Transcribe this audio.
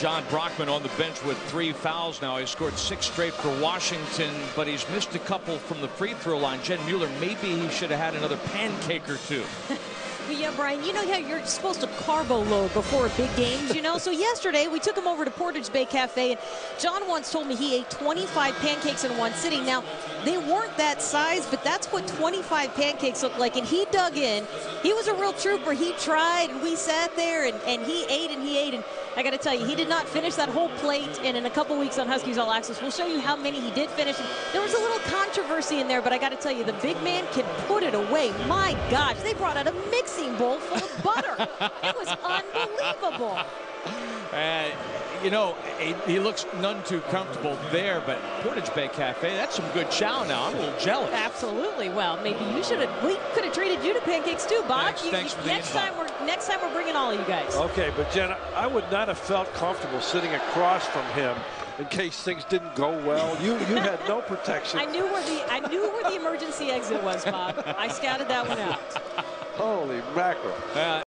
Jon Brockman on the bench with three fouls now. He scored six straight for Washington, but he's missed a couple from the free throw line. Jen Mueller, maybe he should have had another pancake or two. Yeah, Brian, you know how you're supposed to carbo load before big games, you know? so yesterday we took him over to Portage Bay Cafe, and Jon once told me he ate 25 pancakes in one sitting. Now, they weren't that size, but that's what 25 pancakes look like. And he dug in. He was a real trooper. He tried, and we sat there, and, and he ate and he ate. And I got to tell you, he did not finish that whole plate. And in a couple weeks on Huskies All Access, we'll show you how many he did finish. There was a little controversy in there, but I got to tell you, the big man can put it away. My gosh, they brought out a mixing bowl full of butter. it was unbelievable. Uh, you know, he, he, looks none too comfortable there, but Portage Bay Cafe, that's some good chow now. I'm a little jealous. Absolutely. Well, maybe you should have, we could have treated you to pancakes too, Bob. Thanks, you, thanks you, for next the time we're Next time we're bringing all of you guys. Okay, but Jen, I would not have felt comfortable sitting across from him in case things didn't go well. You you had no protection. I knew where the I knew where the emergency exit was, Bob. I scouted that one out. Holy mackerel. Uh,